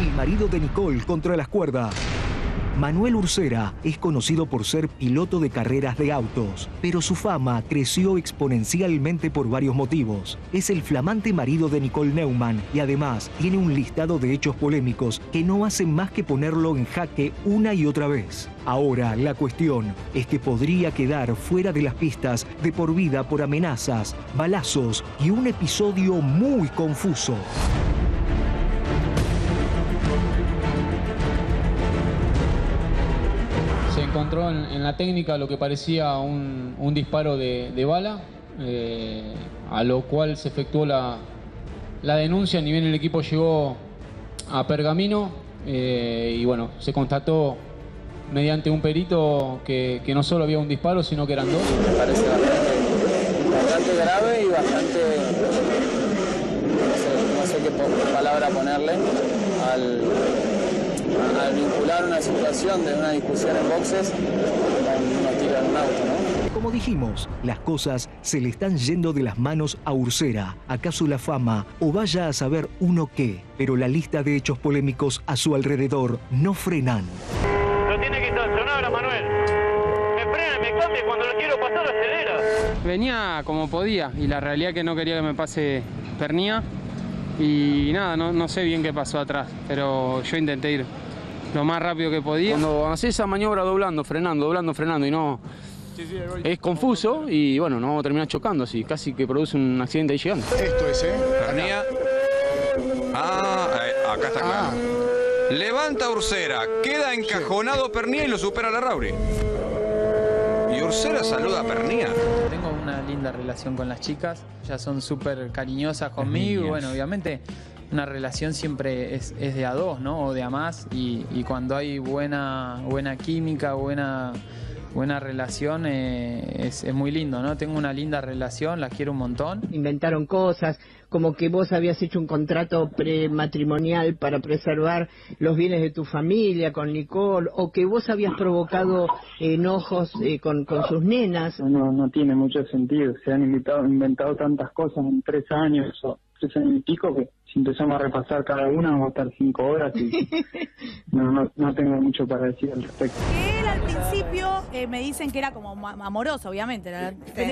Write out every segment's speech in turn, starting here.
El marido de Nicole contra las cuerdas. Manuel Ursera es conocido por ser piloto de carreras de autos, pero su fama creció exponencialmente por varios motivos. Es el flamante marido de Nicole Neumann y además tiene un listado de hechos polémicos que no hacen más que ponerlo en jaque una y otra vez. Ahora, la cuestión es que podría quedar fuera de las pistas de por vida por amenazas, balazos y un episodio muy confuso. Encontró en, la técnica lo que parecía un, un disparo de, bala, eh, a lo cual se efectuó la, la denuncia, ni bien el equipo llegó a Pergamino eh, y bueno, se constató mediante un perito que, que no solo había un disparo, sino que eran dos. me parece bastante, grave y bastante, no sé, qué palabra ponerle, al, a- al vincular una situación de una discusión en boxes con unos tiros en un auto, ¿no? Como dijimos, las cosas se le están yendo de las manos a Ursera. ¿Acaso la fama o vaya a saber uno qué? Pero la lista de hechos polémicos a su alrededor no frenan. Lo tiene que sancionar a Manuel. Me frena, me cambia y cuando lo quiero pasar acelera. Venía como podía y la realidad es que no quería que me pase pernía y nada, no, no sé bien qué pasó atrás, pero yo intenté ir lo más rápido que podía. Cuando haces esa maniobra doblando, frenando, doblando, frenando y no... Es confuso y bueno, no terminas chocando así, casi que produce un accidente ahí llegando. Esto es, ¿eh? Pernía. Ah, acá está claro. Levanta Ursera, queda encajonado Pernía y lo supera la Rauri. Y Ursera saluda a Pernía. Tengo una linda relación con las chicas, ya son súper cariñosas conmigo. y Bueno, obviamente una relación siempre es, es de a dos, ¿no? O de a más. Y, y cuando hay buena, buena química, buena, buena relación, eh, es, es muy lindo, ¿no? Tengo una linda relación, las quiero un montón. inventaron cosas, como que vos habías hecho un contrato prematrimonial para preservar los bienes de tu familia con Nicole, o que vos habías provocado enojos eh, con, con sus nenas. No, no tiene mucho sentido. Se han inventado, inventado tantas cosas en tres años o tres años y pico que si empezamos a repasar cada una vamos a estar cinco horas y no, no, no tengo mucho para decir al respecto. Que él al principio eh, me dicen que era como amoroso, obviamente.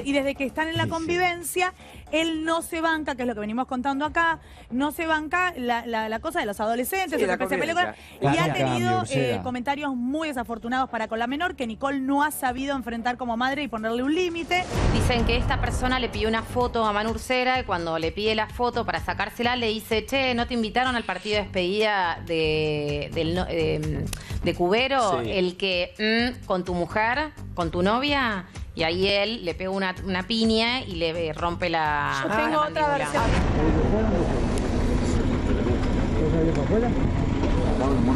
Y desde que están en la convivencia, él no se banca, que es lo que venimos contando acá, no se banca la, la- la cosa de los adolescentes, Sí, la convivencia. y ha tenido eh, comentarios muy desafortunados para con la menor, que Nicole no ha sabido enfrentar como madre y ponerle un límite. Dicen que esta persona le pidió una foto a Manu Ursera y cuando le pide la foto para sacársela le dice, che, ¿no te invitaron al partido de despedida de, del no- de, de Cubero? Sí. El que, mm, con tu mujer, con tu novia, y ahí él le pega una, una piña y le eh, rompe la... Yo tengo la otra versión.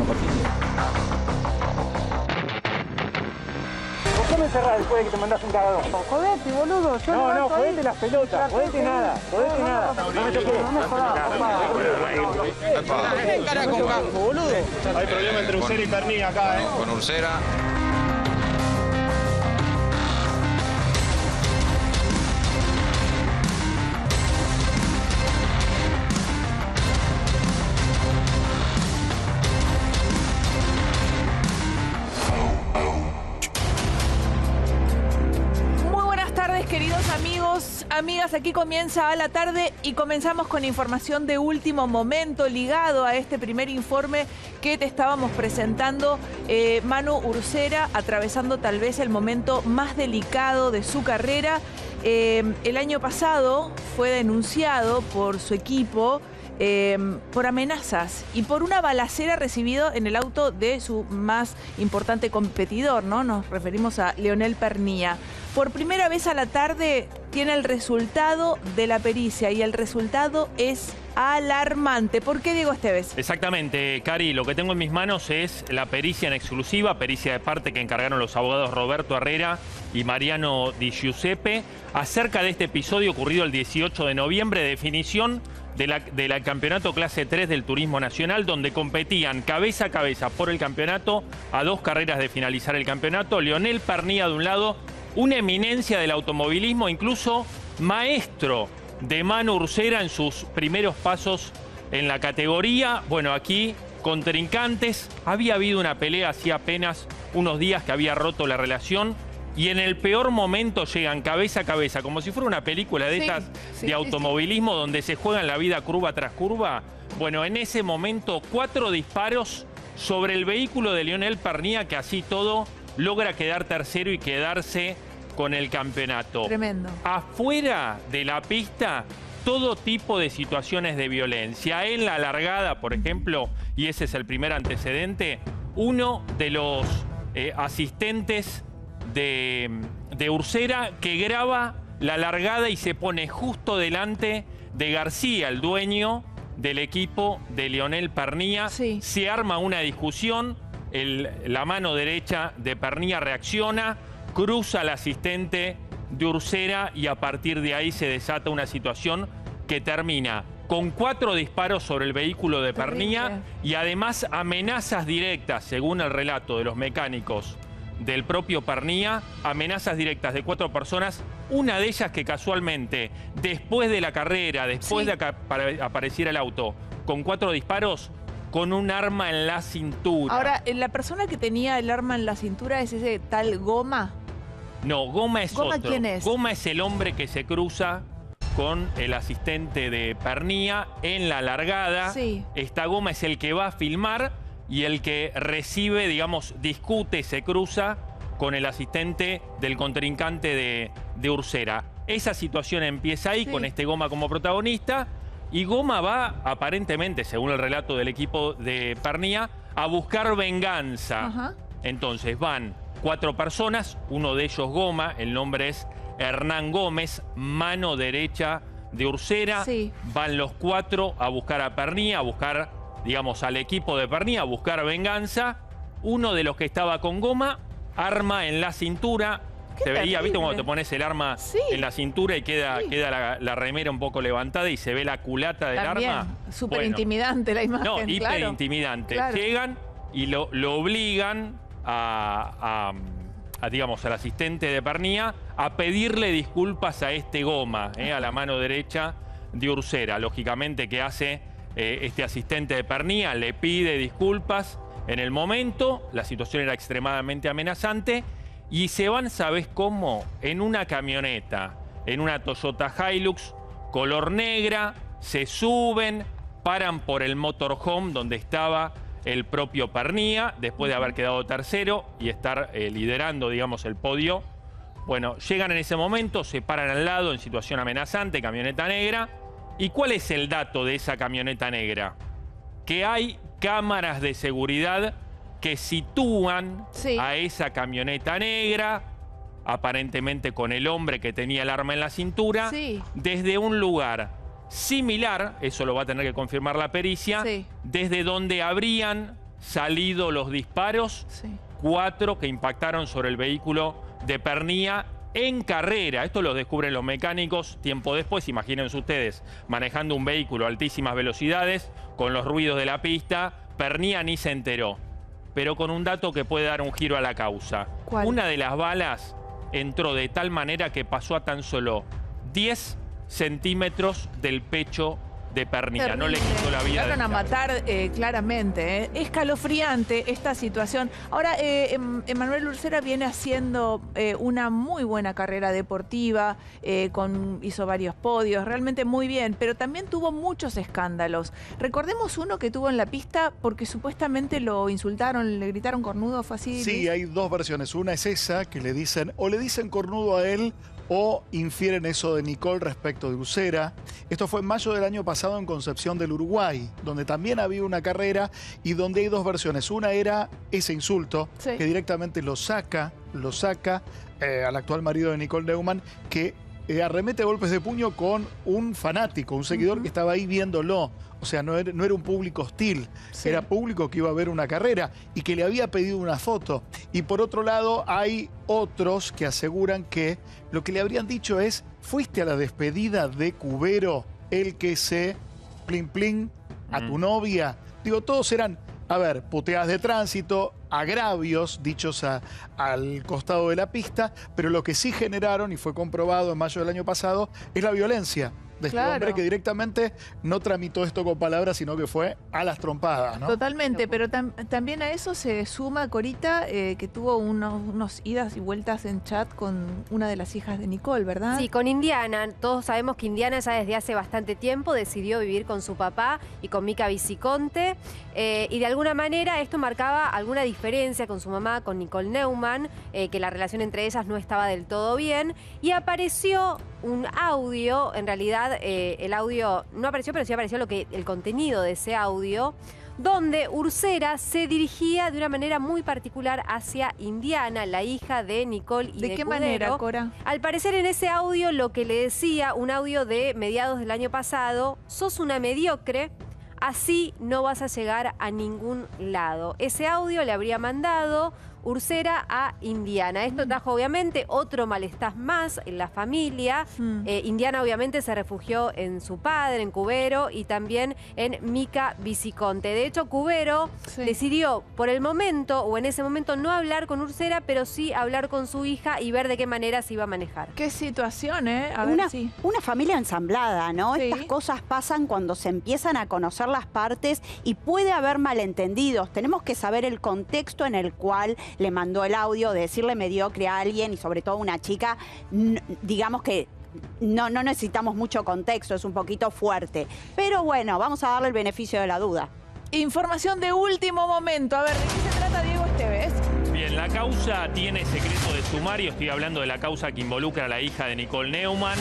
¿Por me encerrás después de que te mandas un cagadón? Jodete, boludo, yo No, no, jodete las pelotas, jodete nada, jodete nada. No me toques. No me Cara con campo, boludo. Hay problema entre Ucera y Pernilla acá, ¿eh? Con Ursera. Amigas. Aquí comienza a la tarde y comenzamos con información de último momento ligado a este primer informe que te estábamos presentando. Eh, Manu Ursera atravesando tal vez el momento más delicado de su carrera. Eh, el año pasado fue denunciado por su equipo eh, por amenazas y por una balacera recibido en el auto de su más importante competidor, ¿no? Nos referimos a Leonel Pernía. Por primera vez a la tarde tiene el resultado de la pericia y el resultado es alarmante. ¿Por qué Diego Esteves? Exactamente, Cari, lo que tengo en mis manos es la pericia en exclusiva, pericia de parte que encargaron los abogados Roberto Herrera y Mariano Di Giuseppe, acerca de este episodio ocurrido el 18 de noviembre, definición de la, de la campeonato clase 3 del Turismo Nacional, donde competían cabeza a cabeza por el campeonato a dos carreras de finalizar el campeonato. Leonel Pernía de un lado, una eminencia del automovilismo, incluso maestro de Manu Ursera en sus primeros pasos en la categoría. Bueno, aquí contrincantes. Había habido una pelea hacía apenas unos días que había roto la relación y en el peor momento llegan cabeza a cabeza, como si fuera una película de Sí, estas sí, de sí, automovilismo donde se juegan la vida curva tras curva. Bueno, en ese momento cuatro disparos sobre el vehículo de Lionel Pernía que así todo logra quedar tercero y quedarse con el campeonato. Tremendo. Afuera de la pista, todo tipo de situaciones de violencia. En la largada, por ejemplo, y ese es el primer antecedente, uno de los eh, asistentes de, de Ursera que graba la largada y se pone justo delante de García, el dueño del equipo de Leonel Pernía. Se arma una discusión, el- la mano derecha de Pernía reacciona, cruza al asistente de Ursera y a partir de ahí se desata una situación que termina con cuatro disparos sobre el vehículo de Pernía y además amenazas directas, según el relato de los mecánicos del propio Pernía, amenazas directas de cuatro personas, una de ellas que casualmente, después de la carrera, después de que apareciera el auto, con cuatro disparos, con un arma en la cintura. Ahora, eh, la persona que tenía el arma en la cintura es ese tal Goma. No, Goma es ¿Goma otro. quién es? Goma es el hombre que se cruza con el asistente de Pernía en la largada. Sí. Esta Goma es el que va a filmar y el que recibe, digamos, discute, se cruza con el asistente del contrincante de, de Ursera. Esa situación empieza ahí con este Goma como protagonista y Goma va aparentemente, según el relato del equipo de Pernía, a buscar venganza. Ajá. Entonces van cuatro personas, uno de ellos Goma, el nombre es Hernán Gómez, mano derecha de Ursera. Sí. Van los cuatro a buscar a Pernía, a buscar, digamos, al equipo de Pernía, a buscar venganza. Uno de los que estaba con Goma, arma en la cintura. Se veía, ¿viste cuando te pones el arma en la cintura y queda, queda la, la remera un poco levantada y se ve la culata del También. arma? Súper Bueno, intimidante la imagen. no, hiper claro. intimidante. Claro. Llegan y lo, lo obligan a, a- a, digamos, al asistente de Pernía a pedirle disculpas a este goma, eh, a la mano derecha de Ursera. Lógicamente que hace eh, este asistente de Pernía, le pide disculpas en el momento, la situación era extremadamente amenazante y se van, ¿sabes cómo? En una camioneta, en una Toyota Hilux color negra, se suben, paran por el motorhome donde estaba el propio Pernía, después de haber quedado tercero y estar eh, liderando, digamos, el podio. Bueno, llegan en ese momento, se paran al lado en situación amenazante, camioneta negra. ¿Y cuál es el dato de esa camioneta negra? Que hay cámaras de seguridad que sitúan a esa camioneta negra, aparentemente con el hombre que tenía el arma en la cintura, Sí. desde un lugar similar, eso lo va a tener que confirmar la pericia, desde donde habrían salido los disparos, cuatro que impactaron sobre el vehículo de Pernía en carrera. Esto lo descubren los mecánicos tiempo después, imagínense ustedes, manejando un vehículo a altísimas velocidades, con los ruidos de la pista, Pernía ni se enteró, pero con un dato que puede dar un giro a la causa. Una de las balas entró de tal manera que pasó a tan solo 10 centímetros del pecho de Pernilla. No le quitó la vida. Llegaron del a matar eh, claramente. ¿eh? Escalofriante esta situación. Ahora, eh, em- Emanuel Ursera viene haciendo eh, una muy buena carrera deportiva, eh, con, hizo varios podios, realmente muy bien, pero también tuvo muchos escándalos. Recordemos uno que tuvo en la pista porque supuestamente lo insultaron, le gritaron cornudo, fue así. Sí, hay dos versiones. Una es esa, que le dicen, o le dicen cornudo a él, o infieren eso de Nicole respecto de Ursera. Esto fue en mayo del año pasado en Concepción del Uruguay, donde también había una carrera y donde hay dos versiones. Una era ese insulto, Sí. que directamente lo saca, lo saca eh, al actual marido de Nicole Neumann, que eh, arremete golpes de puño con un fanático, un seguidor que estaba ahí viéndolo. O sea, no era, no era un público hostil, era público que iba a ver una carrera y que le había pedido una foto. Y por otro lado, hay otros que aseguran que lo que le habrían dicho es, fuiste a la despedida de Cubero, el que se plin plin a tu novia. Digo, todos eran, a ver, puteadas de tránsito, agravios dichos a- al costado de la pista, pero lo que sí generaron, y fue comprobado en mayo del año pasado, es la violencia. De este hombre que directamente no tramitó esto con palabras, sino que fue a las trompadas, ¿no? Totalmente, pero tam- también a eso se suma Corita, eh, que tuvo unos, unos idas y vueltas en chat con una de las hijas de Nicole, ¿verdad? Sí, con Indiana. Todos sabemos que Indiana ya desde hace bastante tiempo decidió vivir con su papá y con Mica Viciconte. eh, y de alguna manera esto marcaba alguna diferencia con su mamá, con Nicole Neumann, eh, que la relación entre ellas no estaba del todo bien. Y apareció un audio, en realidad eh, el audio no apareció, pero sí apareció lo que, el contenido de ese audio donde Ursera se dirigía de una manera muy particular hacia Indiana, la hija de Nicole y ¿De de qué Cudero. manera, Cora? Al parecer en ese audio lo que le decía, un audio de mediados del año pasado, sos una mediocre, así no vas a llegar a ningún lado. Ese audio le habría mandado Ursera a Indiana. Esto trajo obviamente otro malestar más en la familia. Eh, Indiana obviamente se refugió en su padre, en Cubero, y también en Mica Viciconte. De hecho, Cubero decidió por el momento, o en ese momento, no hablar con Ursera, pero sí hablar con su hija y ver de qué manera se iba a manejar. Qué situación, ¿eh? A ver una, si- una familia ensamblada, ¿no? Estas cosas pasan cuando se empiezan a conocer las partes y puede haber malentendidos. Tenemos que saber el contexto en el cual le mandó el audio, de decirle mediocre a alguien y sobre todo a una chica, digamos que no, no necesitamos mucho contexto, es un poquito fuerte. Pero bueno, vamos a darle el beneficio de la duda. Información de último momento. A ver, ¿de qué se trata Diego Esteves? Bien, la causa tiene secreto de sumario. Estoy hablando de la causa que involucra a la hija de Nicole Neumann.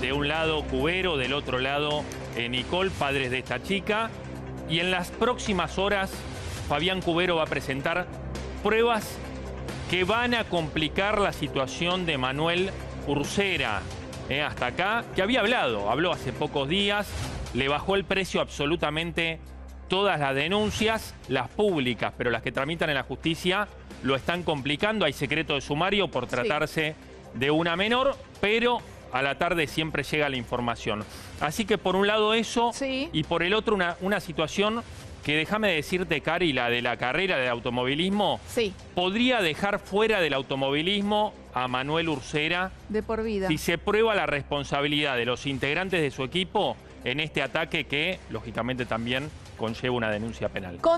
De un lado, Cubero, del otro lado, eh, Nicole, padres de esta chica. Y en las próximas horas, Fabián Cubero va a presentar pruebas que van a complicar la situación de Manuel Ursera. eh, hasta acá, que había hablado, habló hace pocos días, le bajó el precio absolutamente todas las denuncias, las públicas, pero las que tramitan en la justicia, lo están complicando. Hay secreto de sumario por tratarse de una menor, pero a la tarde siempre llega la información. Así que por un lado eso, y por el otro una, una situación que déjame decirte, Cari, la de la carrera de automovilismo, podría dejar fuera del automovilismo a Manuel Ursera De por vida. si se prueba la responsabilidad de los integrantes de su equipo en este ataque que, lógicamente, también conlleva una denuncia penal. Con